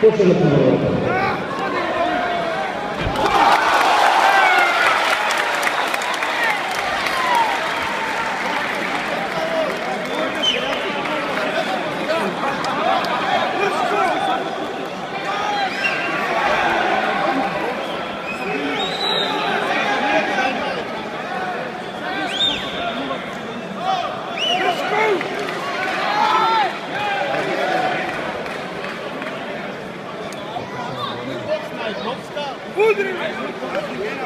ポストの Кудрин!